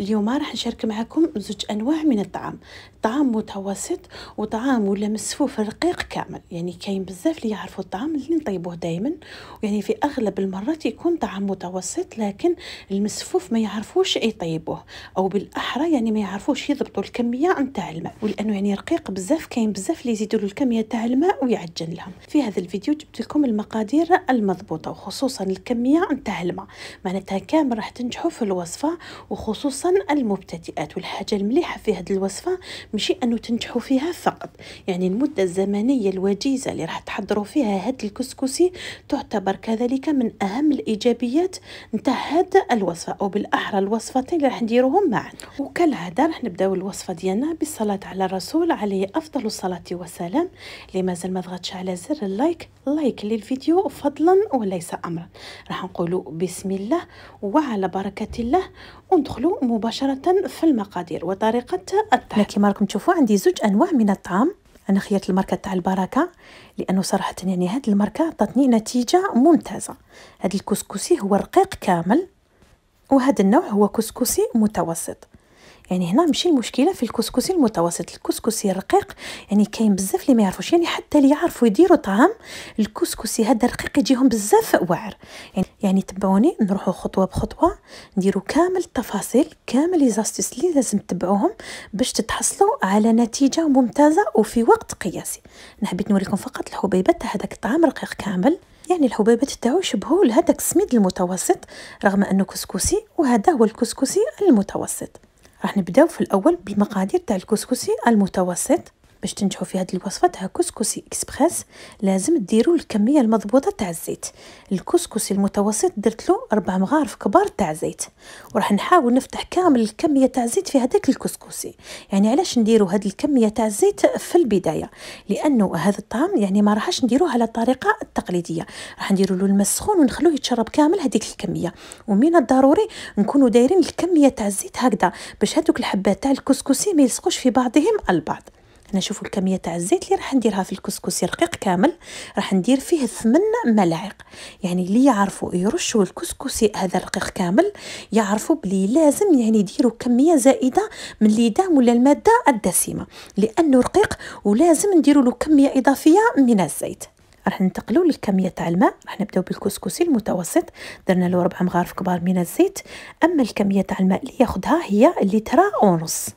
اليوم راح نشارك معكم زوج أنواع من الطعام. طعام متوسط وطعام ولا مسفوف رقيق كامل. يعني كاين بزاف اللي يعرفوا الطعام اللي نطيبوه دائما يعني في أغلب المرات يكون طعام متوسط لكن المسفوف ما يعرفوش يطيبوه. أو بالأحرى يعني ما يعرفوش يضبطوا الكمية نتاع الماء. ولأنه يعني رقيق بزاف كاين بزاف اللي يزيدوا له الكمية تاع الماء ويعجن لهم. في هذا الفيديو جبت لكم المقادير المضبوطة وخصوصا الكمية نتاع الماء. معناتها كامل راح تنجحوا في الوصفة وخصوصا المبتدئات والحاجة المليحة في هذه الوصفة ماشي أنه تنجحوا فيها فقط. يعني المدة الزمنية الوجيزة اللي راح تحضروا فيها هاد الكسكسي تعتبر كذلك من أهم الإيجابيات نتاع هاد الوصفة أو بالأحرى الوصفتين اللي راح نديروهم معا. وكالعادة راح نبدأو الوصفة ديالنا بالصلاة على الرسول عليه أفضل الصلاة والسلام. اللي مازال ما ضغطش على زر ال like like للفيديو فضلا وليس أمرا. راح نقولوا بسم الله وعلى بركة الله وندخلوا مباشرة في المقادير وطريقة الطهي. كما راكم تشوفوا عندي زوج أنواع من الطعام. أنا خيرت الماركة تاع البركة لأنه صراحة يعني هاد الماركة عطاتني نتيجة ممتازة. هاد الكسكسي هو رقيق كامل وهذا النوع هو كسكسي متوسط. يعني هنا ماشي المشكلة في الكسكسي المتوسط. الكسكسي الرقيق يعني كاين بزاف اللي ما يعرفوش. يعني حتى اللي يعرفوا يديروا طعام الكسكسي هذا الرقيق يجيهم بزاف واعر يعني, يعني تبعوني نروحوا خطوة بخطوة نديروا كامل التفاصيل كامل les astuces اللي لازم تتبعوهم باش تتحصلوا على نتيجة ممتازة وفي وقت قياسي. أنا حبيت نوريكم فقط الحبيبات تاع هذاك الطعام رقيق كامل. يعني الحبيبات تاعو يشبهوا لهذاك السميد المتوسط رغم أنه كسكسي وهذا هو الكسكسي المتوسط. راح نبداو في الأول بالمقادير تاع الكسكسي المتوسط. باش تنجحوا في هذه الوصفة تاع كسكسي إكسبريس لازم ديروا الكمية المضبوطة تاع الزيت. الكسكسي المتوسط درت له أربع مغارف كبار تاع زيت. وراح نحاول نفتح كامل الكمية تاع الزيت في هذاك الكسكسي. يعني علاش نديروا هذه الكمية تاع الزيت في البداية؟ لأنه هذا الطعام يعني ما راحش نديروه على الطريقة التقليديه راح نديروا له الماء السخون ونخلوه يتشرب كامل هذيك الكمية. ومن الضروري نكونوا دايرين الكمية تاع الزيت هكذا باش هذوك الحبات تاع الكسكسي ما يلصقوش في بعضهم البعض. هنا شوفوا الكمية تاع الزيت اللي راح نديرها في الكسكسي رقيق كامل راح ندير فيه ثمن ملاعق. يعني اللي يعرفوا يرشوا الكسكسي هذا رقيق كامل يعرفوا بلي لازم يعني يديروا كمية زائدة من الليدام ولا المادة الدسمة. لأنه رقيق ولازم نديروا له كمية إضافية من الزيت. راح ننتقلوا للكمية تاع الماء. راح نبداو بالكسكسي المتوسط. درنا له ربع مغارف كبار من الزيت. أما الكمية تاع الماء اللي ياخذها هي لتر ونص.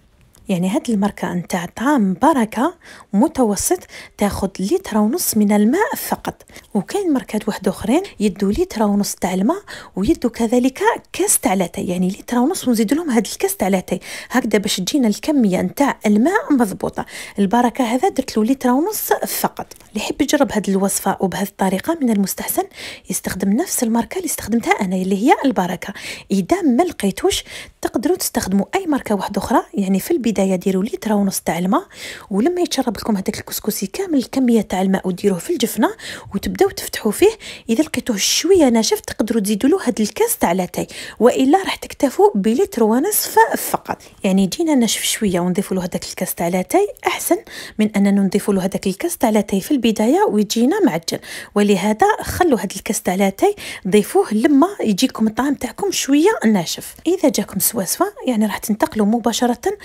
يعني هاد الماركة نتاع طعام بركة متوسط تاخد لتر ونص من الماء فقط. وكاين ماركات واحد أخرين يدو لتر ونص تاع الماء ويدو كذلك كاس تاع لاتاي يعني لتر ونص ونزيدو لهم هاد الكاس تاع لاتاي هكذا باش تجينا الكمية نتاع الماء مضبوطة. البركة هذا درت له لتر ونص فقط. اللي يحب يجرب هاد الوصفة وبهذه الطريقة من المستحسن يستخدم نفس الماركة اللي استخدمتها أنا اللي هي البركة. إذا ما لقيتوش تقدروا تستخدموا أي ماركة واحدة أخرى يعني في البداية ديروا لتر ونص تاع الماء ولما يتشرب لكم هذاك الكسكسي كامل الكميه تاع الماء وديروه في الجفنة وتبداو تفتحوا فيه إذا لقيتوه شوية ناشف تقدروا تزيدوا له هذا الكاس تاع لاتاي. وإلا راح تكتفوا بلتر ونصف فقط. يعني يجينا ناشف شوية ونضيفوا له هذاك الكاس تاع لاتاي أحسن من أننا نضيفوا له هذاك الكاس تاع لاتاي في البداية ويجينا معجن. ولهذا خلوا هذا الكاس تاع لاتاي ضيفوه لما يجيكم الطعام تاعكم شوية ناشف. إذا جاكم سواسفه يعني راح تنتقلوا مباشرة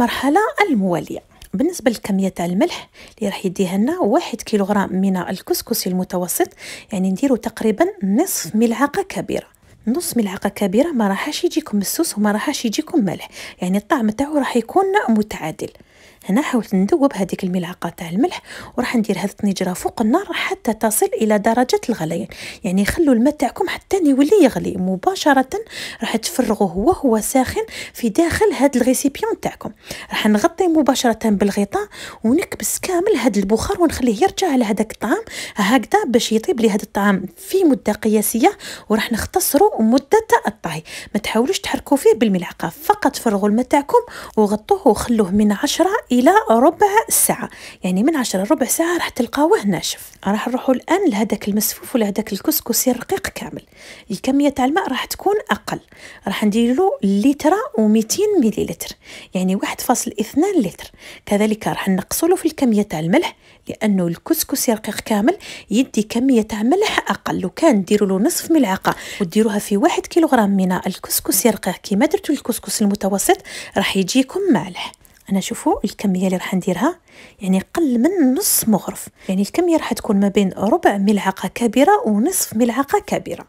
للمرحله المواليه بالنسبة للكمية تاع الملح اللي راح يديها لنا واحد كيلوغرام من الكسكسي المتوسط يعني نديرو تقريبا نصف ملعقة كبيرة. نص ملعقة كبيرة ما راحش يجيكم مسوس وما راحش يجيكم ملح يعني الطعم تاعو راح يكون متعادل. هنا حاولت ندوب هذيك الملعقة تاع الملح وراح ندير هذه الطنجره فوق النار حتى تصل إلى درجة الغليان. يعني خلوا الماء تاعكم حتى يولي يغلي. مباشرة راح تفرغوه وهو ساخن في داخل هذا الغيسيبيون تاعكم. راح نغطي مباشرة بالغطاء ونكبس كامل هذا البخار ونخليه يرجع على هذاك الطعام هكذا باش يطيب لي هذا الطعام في مدة قياسية وراح نختصروا مدة الطهي. ما تحاولوش تحركوا فيه بالملعقة فقط فرغوا الماء تاعكم وغطوه وخلوه من 10 إلى ربع ساعة. يعني من عشرة لربع ساعة راح تلقاوه ناشف راح نروحوا الآن لهذاك المسفوف ولا هذاك الكسكسي الرقيق كامل. الكمية تاع الماء راح تكون أقل. راح ندير له لتر و200 مليلتر. يعني 1.2 لتر. كذلك راح نقصوا له في الكمية تاع الملح لأنه الكسكسي رقيق كامل يدي كمية تاع ملح أقل. لو كان ديروا له نصف ملعقة وديروها في واحد كيلوغرام من الكسكسي الرقيق. كيما درتو الكسكس المتوسط راح يجيكم مالح. أنا شوفوا الكمية اللي راح نديرها يعني قل من نص مغرف. يعني الكمية راح تكون ما بين ربع ملعقة كبيرة ونصف ملعقة كبيرة.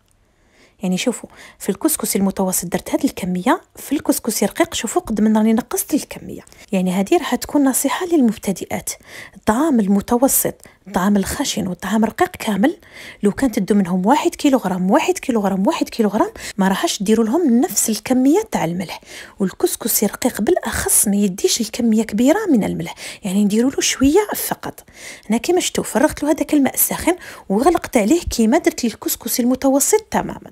يعني شوفوا في الكسكسي المتوسط درت هذه الكمية في الكسكسي الرقيق شوفوا قد من راني نقصت الكمية. يعني هذه راح تكون نصيحة للمبتدئات. الطعام المتوسط الطعام الخشن والطعام الرقيق كامل. لو كان تدو منهم واحد كيلوغرام واحد كيلوغرام واحد كيلوغرام ما راحش ديروا لهم نفس الكمية تاع الملح. والكسكسي الرقيق بالأخص ما يديش الكمية كبيرة من الملح. يعني نديروا له شوية فقط. أنا كيما شفتوا فرغت له هذاك الماء الساخن وغلقت عليه كيما درت للكسكسي المتوسط تماما.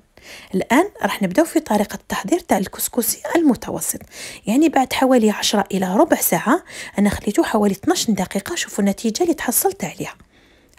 الآن راح نبداو في طريقة التحضير تاع الكسكسي المتوسط. يعني بعد حوالي عشرة إلى ربع ساعة أنا خليته حوالي 12 دقيقة شوفوا النتيجة اللي تحصلت عليها.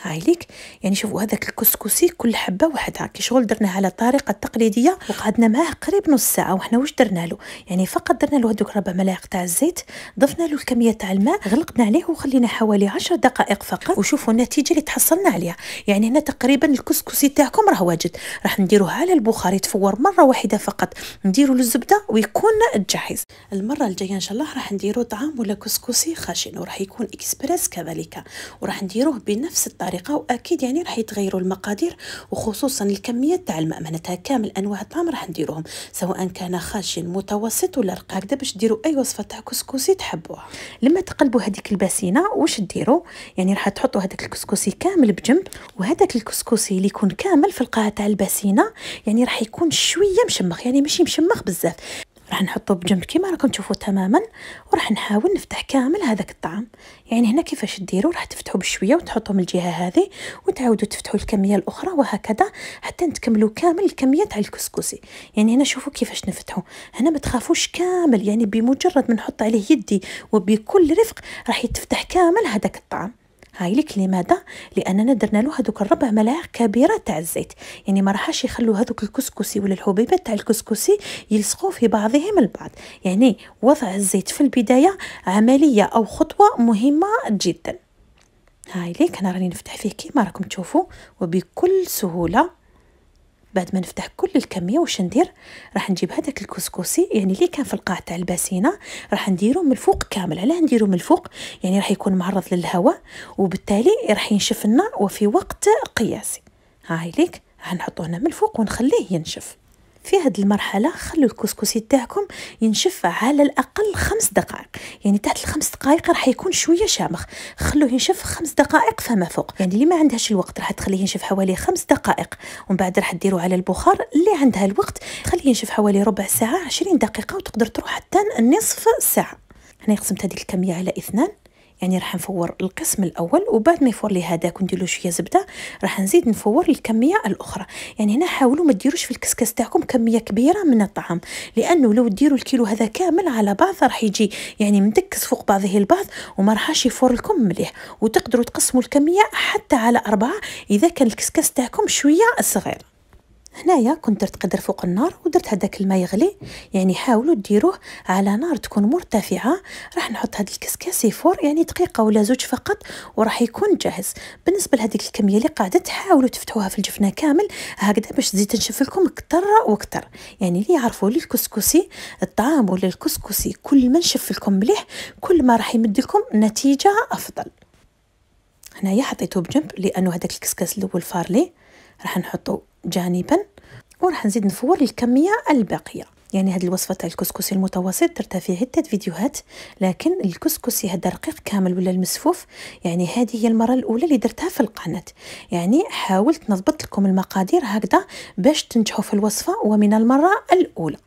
هاي ليك يعني شوفوا هذاك الكسكسي كل حبة وحدها كي شغل درناه على الطريقة التقليدية وقعدنا معاه قريب نص ساعة. وحنا واش درنا له؟ يعني فقط درنا له هذوك ربع ملاعق تاع الزيت ضفنا له الكمية تاع الماء غلقنا عليه وخلينا حوالي 10 دقائق فقط. وشوفوا النتيجة اللي تحصلنا عليها. يعني هنا تقريبا الكسكسي تاعكم راه واجد. راح نديروه على البخار يتفور مرة واحدة فقط. نديروا له الزبدة ويكون جاهز. المرة الجاية إن شاء الله راح نديروا طعام ولا كسكسي خشن وراح يكون إكسبريس كذلك. وراح نديروه بنفس الطريقة الطريقة وأكيد يعني راح يتغيروا المقادير وخصوصا الكميه تاع الماء معناتها كامل أنواع الطعام راح نديروهم سواء كان خاشن متوسط ولا رقيق هكذا باش ديروا؟ أي وصفة تاع كسكسي تحبوها؟ لما تقلبوا هذيك الباسينه واش ديروا؟ يعني راح تحطوا هذاك الكسكسي كامل بجنب وهذاك الكسكسي اللي يكون كامل في القاع تاع الباسينه يعني راح يكون شوية مشمخ يعني ماشي مشمخ بزاف. راح نحطه بجنب كيما راكم تشوفوا تماما وراح نحاول نفتح كامل هذاك الطعام يعني هنا كيفاش ديروا راح تفتحوا بشوية وتحطوا من الجهة هذه وتعاودوا تفتحوا الكمية الأخرى وهكذا حتى نتكملوا كامل الكمية تاع الكسكسي. يعني هنا شوفوا كيفاش نفتحوا. هنا ما تخافوش كامل يعني بمجرد ما نحط عليه يدي وبكل رفق راح يتفتح كامل هذاك الطعام هاي لك لماذا لأننا درنا له هذوك الربع ملاعق كبيره تاع الزيت. يعني ما راحش يخلوا هذوك الكسكسي ولا الحبيبات تاع الكسكسي يلصقوا في بعضهم البعض. يعني وضع الزيت في البداية عملية أو خطوة مهمة جدا. هاي ليك أنا راني نفتح فيه كيما راكم تشوفوا وبكل سهولة بعد ما نفتح كل الكمية واش ندير؟ راح نجيب هذاك الكسكسي يعني اللي كان في القاع تاع الباسينه راح نديرو من الفوق كامل علاه نديرو من الفوق يعني راح يكون معرض للهواء وبالتالي راح ينشف لنا وفي وقت قياسي. هاي ليك راح نحطوه هنا من الفوق ونخليه ينشف. في هذه المرحلة خلوا الكسكسي تاعكم ينشف على الأقل خمس دقائق. يعني تحت الخمس دقائق راح يكون شوية شامخ. خلوه ينشف خمس دقائق فما فوق. يعني اللي ما عندهاش الوقت راح تخليه ينشف حوالي خمس دقائق. ومن بعد راح ديروا على البخار اللي عندها الوقت تخليه ينشف حوالي ربع ساعة عشرين دقيقة وتقدر تروح حتى نصف ساعة. هنا قسمت هذه الكمية على اثنان. يعني راح نفور القسم الأول وبعد ما يفور لي هذاك وندير له شوية زبدة راح نزيد نفور الكمية الأخرى. يعني هنا حاولوا ما ديروش في الكسكاس تاعكم كمية كبيرة من الطعام لأنه لو ديروا الكيلو هذا كامل على بعض راح يجي يعني مدكس فوق بعضه البعض وما راحش يفور لكم مليح. وتقدروا تقسموا الكمية حتى على أربعة إذا كان الكسكاس تاعكم شوية صغير. هنايا كنت درت قدر فوق النار ودرت هذاك الماء يغلي. يعني حاولوا ديروه على نار تكون مرتفعة. راح نحط هذا الكسكاس يفور يعني دقيقة ولا زوج فقط وراح يكون جاهز. بالنسبة لهذيك الكمية اللي قعدت حاولوا تفتحوها في الجفنة كامل هكذا باش تزيد تنشف لكم أكثر وأكثر. يعني اللي يعرفوا لي الكسكسي الطعام ولا الكسكسي كل ما نشف لكم مليح كل ما راح يمد لكم نتيجة أفضل. هنايا حطيته بجنب لأنه هذاك الكسكاس الأول فارلي. راح نحطه جانبا وراح نزيد نفور الكمية الباقية. يعني هذه الوصفة تاع الكسكسي المتوسط درتها في عده فيديوهات لكن الكسكسي هذا رقيق كامل ولا المسفوف؟ يعني هذه هي المرة الأولى اللي درتها في القناة. يعني حاولت نضبط لكم المقادير هكذا باش تنجحوا في الوصفة ومن المرة الأولى.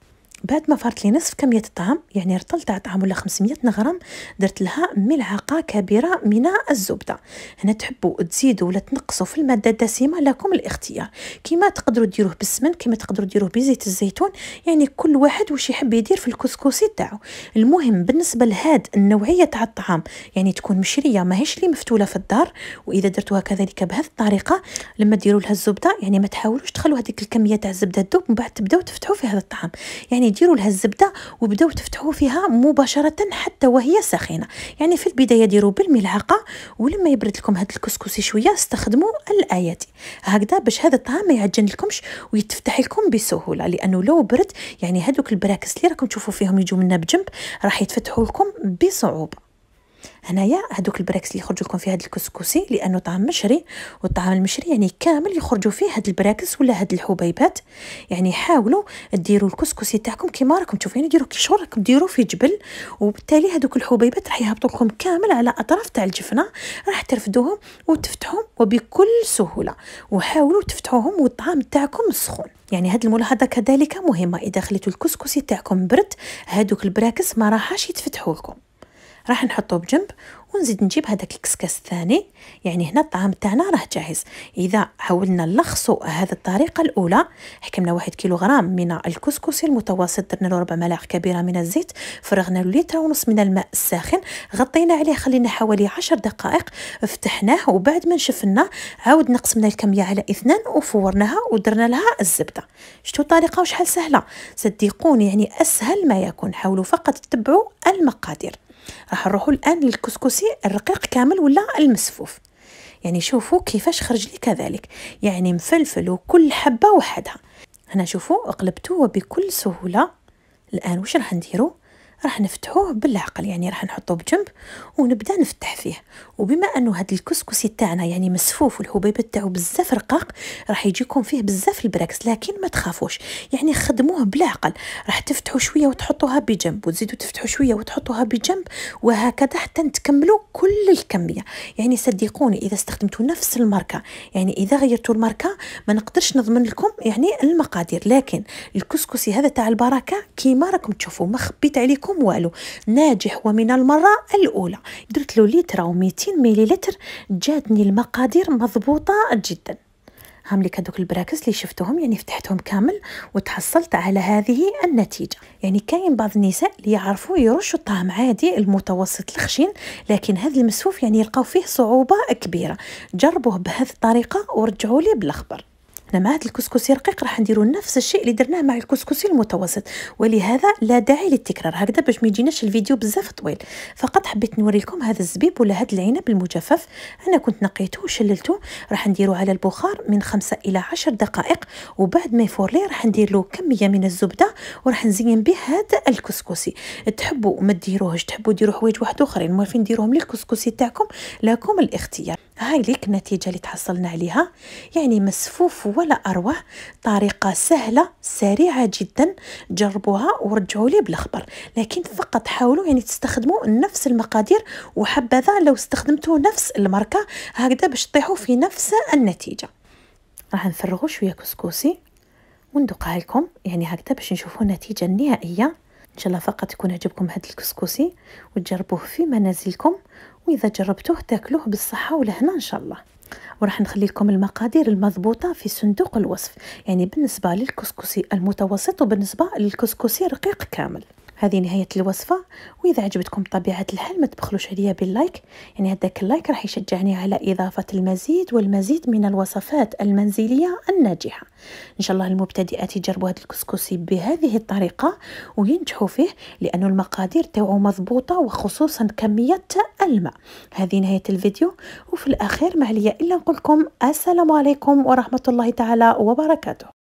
بعد ما فرت لي نصف كمية الطعام يعني رطل تاع طعام ولا 500 غرام درت لها ملعقة كبيرة من الزبدة. هنا تحبوا تزيدوا ولا تنقصوا في المادة الدسمة لكم الاختيار. كيما تقدروا ديروه بالسمن كيما تقدروا ديروه بزيت الزيتون يعني كل واحد واش يحب يدير في الكسكسي تاعو. المهم بالنسبة لهاد النوعية تاع الطعام يعني تكون مشرية ماهيش لي مفتولة في الدار وإذا درتوها كذلك بهذه الطريقة لما ديروا لها الزبدة يعني ما تحاولوش تخلوا هذيك الكمية تاع الزبدة تذوب من بعد تبداو تفتحوا في هذا الطعام. يعني ديروا لها الزبدة وبداو تفتحوا فيها مباشرة حتى وهي سخينة. يعني في البداية ديروا بالملعقة ولما يبرد لكم هذا الكسكسي شوية استخدموا الاياتي هكذا باش هذا الطعام ما يعجن لكمش ويتفتح لكم بسهولة لأنه لو برد يعني هذوك البراكس اللي راكم تشوفوا فيهم يجوا منا بجنب راح يتفتحوا لكم بصعوبة. هنايا هذوك البراكس اللي يخرجوا لكم في هذا الكسكسي لأنه طعام مشري والطعام المشري يعني كامل يخرجوا فيه هاد البراكس ولا هاد الحبيبات. يعني حاولوا ديروا الكسكسي تاعكم كيما راكم تشوفوا يعني ديروا كي شغل راكم ديروا في جبل. وبالتالي هذوك الحبيبات راح يهبطوا لكم كامل على أطراف تاع الجفنة راح ترفدوهم وتفتحوهم وبكل سهولة. وحاولوا تفتحوهم والطعام تاعكم سخون. يعني هاد الملاحظة كذلك مهمة إذا خليتوا الكسكسي تاعكم برد هادوك البراكس ما راحش يتفتحوا لكم. راح نحطه بجنب ونزيد نجيب هذاك الكسكاس الثاني. يعني هنا الطعام تاعنا راه جاهز. إذا حاولنا نلخصوا هذه الطريقة الأولى حكمنا واحد كيلوغرام من الكسكسي المتوسط درنا له ربع ملاعق كبيرة من الزيت فرغنا له لتر ونص من الماء الساخن غطينا عليه خلينا حوالي عشر دقائق فتحناه وبعد ما نشفنا عاود نقسمنا الكمية على اثنان وفورناها ودرنا لها الزبدة. شتو الطريقة وشحال سهلة؟ صدقوني يعني أسهل ما يكون. حاولوا فقط تتبعوا المقادير. راح نروحوا الآن للكسكسي الرقيق كامل ولا المسفوف. يعني شوفوا كيفاش خرج لي كذلك. يعني مفلفل وكل حبة وحدها. هنا شوفوا قلبته وبكل سهولة. الآن واش راح نديرو؟ راح نفتحوه بالعقل يعني راح نحطوه بجنب ونبدأ نفتح فيه. وبما أنه هذا الكسكسي تاعنا يعني مسفوف والحبيبات تاعو بزاف رقاق راح يجيكم فيه بزاف البراكس لكن ما تخافوش. يعني خدموه بالعقل. راح تفتحوا شوية وتحطوها بجنب وتزيدوا تفتحوا شوية وتحطوها بجنب وهكذا حتى تكملوا كل الكمية. يعني صدقوني إذا استخدمتوا نفس الماركة يعني إذا غيرتوا الماركة ما نقدرش نضمن لكم يعني المقادير. لكن الكسكسي هذا تاع البركة كيما راكم تشوفوا ما خبيت عليكم لكم والو ناجح ومن المرة الأولى. درت له لتر أو 200 مليلتر جاتني المقادير مضبوطة جدا. هم لك هذوك البراكس اللي شفتهم يعني فتحتهم كامل وتحصلت على هذه النتيجة. يعني كاين بعض النساء اللي يعرفوا يرشوا الطعام عادي المتوسط الخشين لكن هذا المسفوف يعني يلقاو فيه صعوبة كبيرة. جربوه بهذه الطريقة ورجعوا لي بالخبر إحنا مع هذا الكسكسي رقيق راح نديروا نفس الشيء اللي درناه مع الكسكسي المتوسط. ولهذا لا داعي للتكرار هكذا باش ما يجيناش الفيديو بزاف طويل. فقط حبيت نوري لكم هذا الزبيب ولا هذا العنب المجفف. أنا كنت نقيته وشللته راح نديرو على البخار من خمسة إلى عشر دقائق. وبعد ما يفور لي راح ندير له كمية من الزبدة وراح نزين به هذا الكسكسي. تحبوا ما ديروهش تحبوا ديروا حوايج واحد آخرين. موالفين ديروهم للكسكسي تاعكم لكم الاختيار. هاي ليك النتيجة اللي تحصلنا عليها. يعني مسفوف ولا أروع طريقة سهلة سريعة جدا. جربوها ورجعوا لي بالخبر لكن فقط حاولوا يعني تستخدموا نفس المقادير. وحبذا لو استخدمتوا نفس الماركة هكذا باش تطيحوا في نفس النتيجة. راح نفرغوا شوية كسكسي وندقها لكم. يعني هكذا باش نشوفوا النتيجة النهائية. إن شاء الله فقط يكون عجبكم هذا الكسكسي. وتجربوه في منازلكم. وإذا جربتوه تاكلوه بالصحة والهنا إن شاء الله. وراح نخلي لكم المقادير المضبوطة في صندوق الوصف يعني بالنسبة للكسكسي المتوسط وبالنسبة للكسكسي رقيق كامل. هذه نهاية الوصفة. وإذا عجبتكم طبيعة الحال ما تبخلوش عليا بال like. يعني هذاك ال like راح يشجعني على إضافة المزيد والمزيد من الوصفات المنزلية الناجحة. إن شاء الله المبتدئات يجربوا هذا الكسكسي بهذه الطريقة وينجحوا فيه لأن المقادير تاعو مضبوطة وخصوصا كمية الماء. هذه نهاية الفيديو وفي الأخير ما عليا إلا نقول لكم السلام عليكم ورحمة الله تعالى وبركاته.